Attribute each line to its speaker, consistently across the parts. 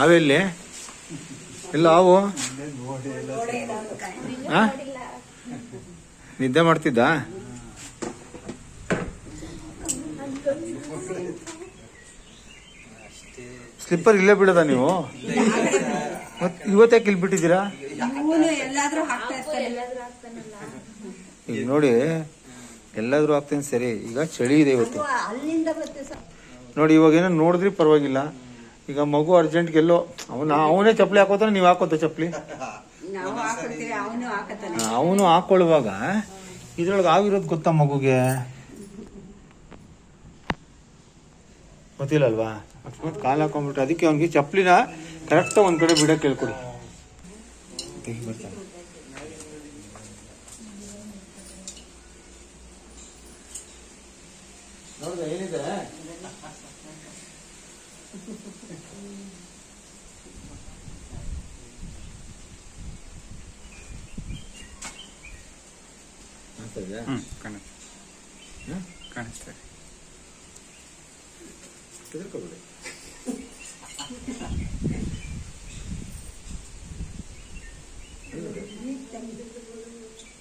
Speaker 1: ಅವೆಲ್ಲಿ ಇಲ್ಲ? ಅವು? ನಿದ್ದೆ ಮಾಡ್ತಿದ್ದ? ಸ್ಲಿಪ್ಪರ್ ಇಲ್ಲೇ ಬಿಡದ ನೀವು? ಇವತ್ತೇ ಇಲ್ಲಿ ಬಿಟ್ಟಿದ್ದೀರಾ ಈಗ ನೋಡಿ ಎಲ್ಲಾದ್ರೂ ಆಗ್ತೇನೆ ಸರಿ. ಈಗ ಚಳಿ ಇದೆ ಇವತ್ತು. ನೋಡಿ ಇವಾಗ ಏನೋ ನೋಡಿದ್ರಿ ಪರವಾಗಿಲ್ಲ. ಈಗ ಮಗು ಅರ್ಜೆಂಟ್ ಎಲ್ಲೋ ಅವನ ಅವನೇ ಚಪ್ಪಲಿ ಹಾಕೋತಾನೆ ನೀವು ಹಾಕೋತ ಚಪ್ಪಲಿ.
Speaker 2: ಅವನು ಹಾಕತಾನೆ
Speaker 1: ಅವನು ಹಾಕೊಳ್ಳುವಾಗ ಇದ್ರೊಳಗೆ ಆಗಿರೋದು ಗೊತ್ತಾ ಮಗುಗೆ? ಗೊತ್ತಿಲ್ಲಲ್ವಾ? ಅಕಸ್ಮಾತ್ ಕಾಲು ಹಾಕೊಂಡ್ಬಿಟ್ಟು ಅದಕ್ಕೆ ಅವನಿಗೆ ಚಪ್ಪಲಿನ ಕರೆಕ್ಟ್ ಒಂದ್ ಕಡೆ ಬಿಡಕ್ಕೆ ಹೇಳ್ಕೊಡಿ. ತೆಗಿ ಬರ್ತಾನೆ. ಏನಿದೆ? ಕಾಣ್ತದ್ಯಾ?
Speaker 3: ಹ್ಮ್ ಕಾಣಿಸ್ತಾ
Speaker 1: ಹ್ಮ್?
Speaker 3: ಕಾಣಿಸ್ತಾ ಇದೆ.
Speaker 1: ಹೆದರ್ಕೋಬೇಡಿ.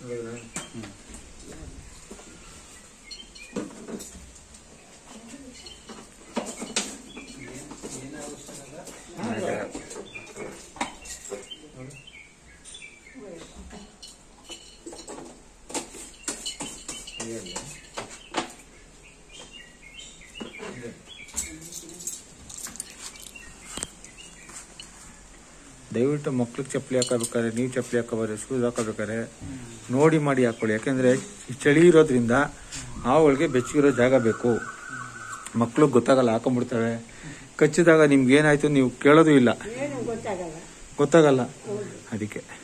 Speaker 1: ನೋಡಿದ್ರಾ? ಹೇಳಿ. ದಯವಿಟ್ಟು ಮಕ್ಳಿಗೆ ಚಪ್ಪಲಿ ಹಾಕೋಬೇಕಾದ್ರೆ ನೀವು ಚಪ್ಪಲಿ ಹಾಕೋಬಾರ್ದು ಶೂಸ್ ಹಾಕೋಬೇಕಾದ್ರೆ ನೋಡಿ ಮಾಡಿ ಹಾಕೊಳ್ಳಿ. ಯಾಕೆಂದರೆ ಚಳಿ ಇರೋದ್ರಿಂದ ಹಾವುಗಳಿಗೆ ಬೆಚ್ಚಗಿರೋ ಜಾಗ ಬೇಕು. ಮಕ್ಕಳು ಗೊತ್ತಾಗಲ್ಲ ಹಾಕೊಂಡ್ಬಿಡ್ತಾರೆ. ಕಚ್ಚಿದಾಗ ನಿಮ್ಗೆ ಏನಾಯ್ತು ನೀವು ಕೇಳೋದು ಇಲ್ಲ. ಗೊತ್ತಾಗಲ್ಲ. ಅದಕ್ಕೆ.